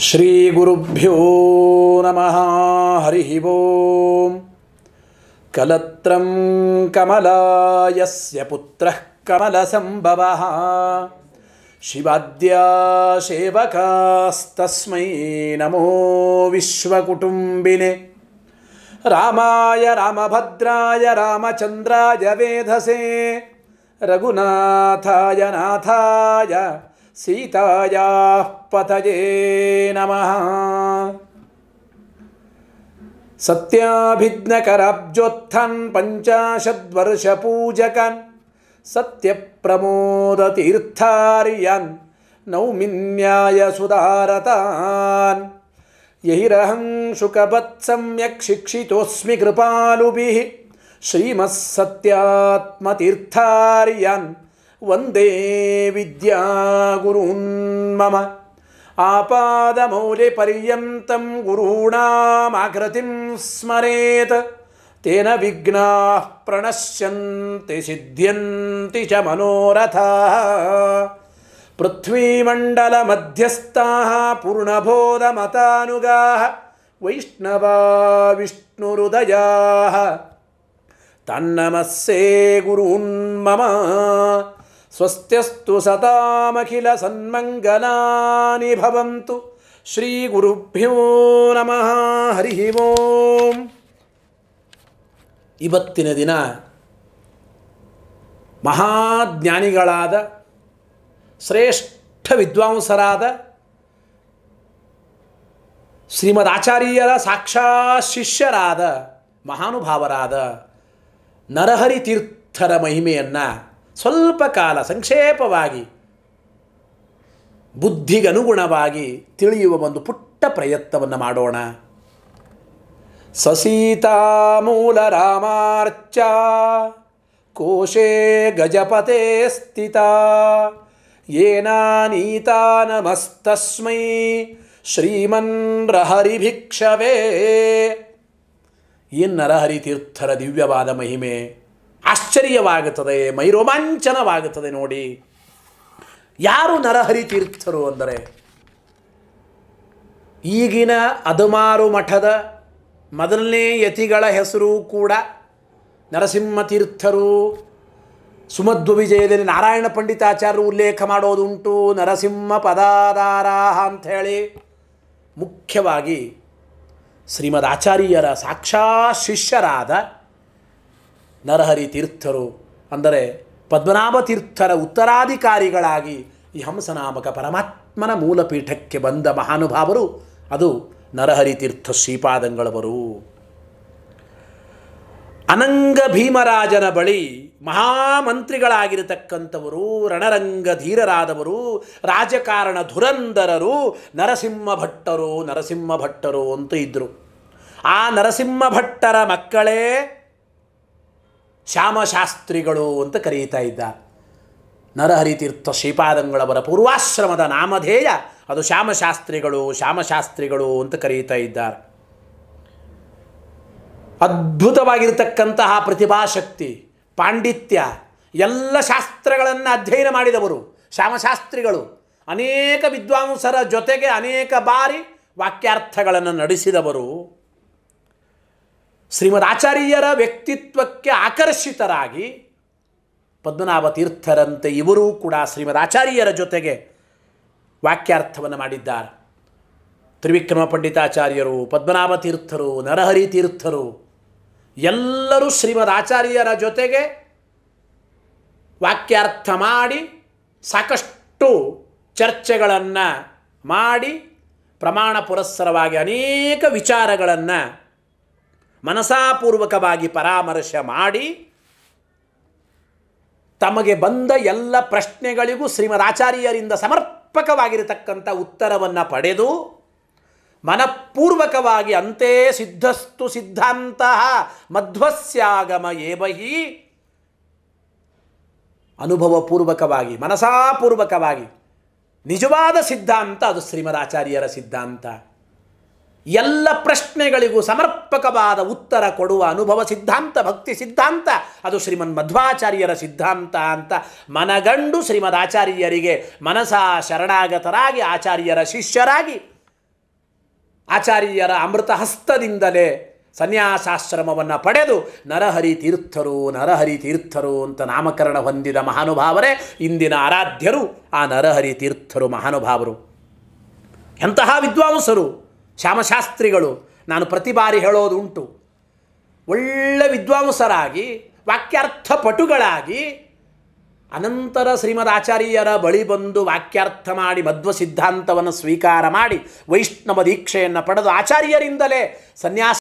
श्रीगुरुभ्यो नमः। हरिः ओम्। कलत्रं कमलायस्य पुत्रः कमलसम्भवः। शिवाद्या सेवकास्तस्मै नमो विश्वकुटुम्बिने। रामाय रामभद्राय रामचन्द्राय वेधसे। रघुनाथाय नाथाय सीतायाः पतये नमः। सत्याभिज्ञकरब्जोत्थन् पञ्चाशद्वर्षपूजकन् सत्यप्रमोदतीर्थार्यन् नौमिन्याय सुधारतान्। यैरहंशुकवत् सम्यक् शिक्षितोऽस्मि कृपालुभिः श्रीमत्सत्यात्मतीर्थार्यन् वन्दे विद्या मम। आपादमौलिपर्यन्तं गुरूणामाकृतिं स्मरेत्। तेन विघ्नाः प्रणश्यन्ति सिद्ध्यन्ति च मनोरथाः। पृथ्वीमण्डलमध्यस्थाः पूर्णबोधमतानुगाः वैष्णवा विष्णुहृदयाः। तन्नमस्से गुरून् मम। ಸ್ವಸ್ತ್ಯಸ್ತು ಸತಾಮಖಿಲ ಸನ್ಮಂಗಲಾನಿ ಭವಂತು. ಶ್ರೀ ಗುರುಭ್ಯೋ ನಮಃ. ಹರಿ ಓಂ. ಇವತ್ತಿನ ದಿನ ಮಹಾಜ್ಞಾನಿಗಳಾದ, ಶ್ರೇಷ್ಠ ವಿದ್ವಾಂಸರಾದ ಶ್ರೀಮದ್ ಆಚಾರ್ಯರ ಸಾಕ್ಷಾ ಶಿಷ್ಯರಾದ ಮಹಾನುಭಾವರಾದ ನರಹರಿ ತೀರ್ಥರ ಮಹಿಮೆಯನ್ನು ಸ್ವಲ್ಪ ಕಾಲ ಸಂಕ್ಷೇಪವಾಗಿ, ಬುದ್ಧಿಗನುಗುಣವಾಗಿ ತಿಳಿಯುವ ಒಂದು ಪುಟ್ಟ ಪ್ರಯತ್ನವನ್ನು ಮಾಡೋಣ. ಸಸೀತಾಮೂಲ ರಾಮಾರ್ಚ, ಕೋಶೆ ಗಜಪತೆ ಸ್ಥಿತ ಏನೀತಾ ನಮಸ್ತಸ್ಮೈ ಶ್ರೀಮನ್ ರಹರಿಭಿಕ್ಷವೇ. ಏನು ನರಹರಿ ತೀರ್ಥರ ದಿವ್ಯವಾದ ಮಹಿಮೆ. ಆಶ್ಚರ್ಯವಾಗುತ್ತದೆ ಮೈ ರೋಮಾಂಚನವಾಗುತ್ತದೆ ನೋಡಿ. ಯಾರು ನರಹರಿ ತೀರ್ಥರು ಅಂದರೆ? ಈಗಿನ ಅದುಮಾರು ಮಠದ ಮೊದಲನೇ ಯತಿಗಳ ಹೆಸರು ಕೂಡ ನರಸಿಂಹ ತೀರ್ಥರು. ಸುಮಧ್ವ ವಿಜಯದಲ್ಲಿ ನಾರಾಯಣ ಪಂಡಿತಾಚಾರ್ಯರು ಉಲ್ಲೇಖ ಮಾಡೋದುಂಟು, ನರಸಿಂಹ ಪದಾಧಾರಾಹ ಅಂಥೇಳಿ. ಮುಖ್ಯವಾಗಿ ಶ್ರೀಮದ್ ಆಚಾರ್ಯರ ಸಾಕ್ಷಾ ಶಿಷ್ಯರಾದ ನರಹರಿ ತೀರ್ಥರು ಅಂದರೆ ಪದ್ಮನಾಭ ತೀರ್ಥರ ಉತ್ತರಾಧಿಕಾರಿಗಳಾಗಿ ಈ ಹಂಸನಾಮಕ ಪರಮಾತ್ಮನ ಮೂಲಪೀಠಕ್ಕೆ ಬಂದ ಮಹಾನುಭಾವರು ಅದು ನರಹರಿ ತೀರ್ಥ ಶ್ರೀಪಾದಂಗಳವರು. ಅನಂಗ ಭೀಮರಾಜನ ಬಳಿ ಮಹಾಮಂತ್ರಿಗಳಾಗಿರತಕ್ಕಂಥವರು, ರಣರಂಗ ಧೀರರಾದವರು, ರಾಜಕಾರಣ ಧುರಂಧರರು ನರಸಿಂಹ ಭಟ್ಟರು ನರಸಿಂಹ ಭಟ್ಟರು ಅಂತ ಇದ್ದರು ಆ ನರಸಿಂಹ ಭಟ್ಟರ ಮಕ್ಕಳೇ ಶ್ಯಾಮಶಾಸ್ತ್ರಿಗಳು ಅಂತ ಕರೀತಾ ಇದ್ದ. ನರಹರಿ ತೀರ್ಥ ಶ್ರೀಪಾದಂಗಳವರ ಪೂರ್ವಾಶ್ರಮದ ನಾಮಧೇಯ ಅದು ಶ್ಯಾಮಶಾಸ್ತ್ರಿಗಳು ಶ್ಯಾಮಶಾಸ್ತ್ರಿಗಳು ಅಂತ ಕರೀತಾ ಇದ್ದಾರೆ ಅದ್ಭುತವಾಗಿರತಕ್ಕಂತಹ ಪ್ರತಿಭಾಶಕ್ತಿ, ಪಾಂಡಿತ್ಯ, ಎಲ್ಲ ಶಾಸ್ತ್ರಗಳನ್ನು ಅಧ್ಯಯನ ಮಾಡಿದವರು ಶ್ಯಾಮಶಾಸ್ತ್ರಿಗಳು. ಅನೇಕ ವಿದ್ವಾಂಸರ ಜೊತೆಗೆ ಅನೇಕ ಬಾರಿ ವಾಕ್ಯಾರ್ಥಗಳನ್ನು ನಡೆಸಿದವರು ಶ್ರೀಮದ್ ಆಚಾರ್ಯರ ವ್ಯಕ್ತಿತ್ವಕ್ಕೆ ಆಕರ್ಷಿತರಾಗಿ ಪದ್ಮನಾಭ ತೀರ್ಥರಂತೆ ಇವರೂ ಕೂಡ ಶ್ರೀಮದ್ ಆಚಾರ್ಯರ ಜೊತೆಗೆ ವಾಕ್ಯಾರ್ಥವನ್ನು ಮಾಡಿದ್ದಾರೆ. ತ್ರಿವಿಕ್ರಮ ಪಂಡಿತಾಚಾರ್ಯರು, ಪದ್ಮನಾಭ ತೀರ್ಥರು, ನರಹರಿ ತೀರ್ಥರು, ಎಲ್ಲರೂ ಶ್ರೀಮದ್ ಆಚಾರ್ಯರ ಜೊತೆಗೆ ವಾಕ್ಯಾರ್ಥ ಮಾಡಿ ಸಾಕಷ್ಟು ಚರ್ಚೆಗಳನ್ನು ಮಾಡಿ ಪ್ರಮಾಣ ಪುರಸ್ಸರವಾಗಿ ಅನೇಕ ವಿಚಾರಗಳನ್ನು ಮನಸಾಪೂರ್ವಕವಾಗಿ ಪರಾಮರ್ಶೆ ಮಾಡಿ ತಮಗೆ ಬಂದ ಎಲ್ಲ ಪ್ರಶ್ನೆಗಳಿಗೂ ಶ್ರೀಮದ್ ಆಚಾರ್ಯರಿಂದ ಸಮರ್ಪಕವಾಗಿರತಕ್ಕಂಥ ಉತ್ತರವನ್ನು ಪಡೆದು ಮನಪೂರ್ವಕವಾಗಿ ಅಂತೆ ಸಿದ್ಧಸ್ತು ಸಿದ್ಧಾಂತ ಮಧ್ವಸ್ಯಾಗಮ ಏವಹಿ ಅನುಭವಪೂರ್ವಕವಾಗಿ, ಮನಸಾಪೂರ್ವಕವಾಗಿ ನಿಜವಾದ ಸಿದ್ಧಾಂತ ಅದು ಶ್ರೀಮದ್ ಆಚಾರ್ಯರ ಸಿದ್ಧಾಂತ. ಎಲ್ಲ ಪ್ರಶ್ನೆಗಳಿಗೂ ಸಮರ್ಪಕವಾದ ಉತ್ತರ ಕೊಡುವ ಅನುಭವ ಸಿದ್ಧಾಂತ, ಭಕ್ತಿ ಸಿದ್ಧಾಂತ. ಅದು ಶ್ರೀಮನ್ ಮಧ್ವಾಚಾರ್ಯರ ಸಿದ್ಧಾಂತ ಅಂತ ಮನಗಂಡು ಶ್ರೀಮದ್ ಆಚಾರ್ಯರಿಗೆ ಮನಸಾ ಶರಣಾಗತರಾಗಿ ಆಚಾರ್ಯರ ಶಿಷ್ಯರಾಗಿ ಆಚಾರ್ಯರ ಅಮೃತ ಹಸ್ತದಿಂದಲೇ ಸನ್ಯಾಸಾಶ್ರಮವನ್ನು ಪಡೆದು ನರಹರಿ ತೀರ್ಥರು ನರಹರಿ ತೀರ್ಥರು ಅಂತ ನಾಮಕರಣ ಹೊಂದಿದ ಮಹಾನುಭಾವರೇ, ಇಂದಿನ ಆರಾಧ್ಯರು ಆ ನರಹರಿ ತೀರ್ಥರು ಮಹಾನುಭಾವರು. ಎಂತಹ ವಿದ್ವಾಂಸರು. ಶ್ಯಾಮಶಾಸ್ತ್ರಿಗಳು, ನಾನು ಪ್ರತಿ ಬಾರಿ ಹೇಳೋದುಂಟು. ಒಳ್ಳೆ ವಿದ್ವಾಂಸರಾಗಿ, ವಾಕ್ಯಾರ್ಥ ಪಟುಗಳಾಗಿ, ಅನಂತರ ಶ್ರೀಮದ್ ಆಚಾರ್ಯರ ಬಳಿ ಬಂದು ವಾಕ್ಯಾರ್ಥ ಮಾಡಿ, ಮಧ್ವ ಸಿದ್ಧಾಂತವನ್ನು ಸ್ವೀಕಾರ ಮಾಡಿ, ವೈಷ್ಣವ ದೀಕ್ಷೆಯನ್ನು ಪಡೆದು ಆಚಾರ್ಯರಿಂದಲೇ ಸನ್ಯಾಸ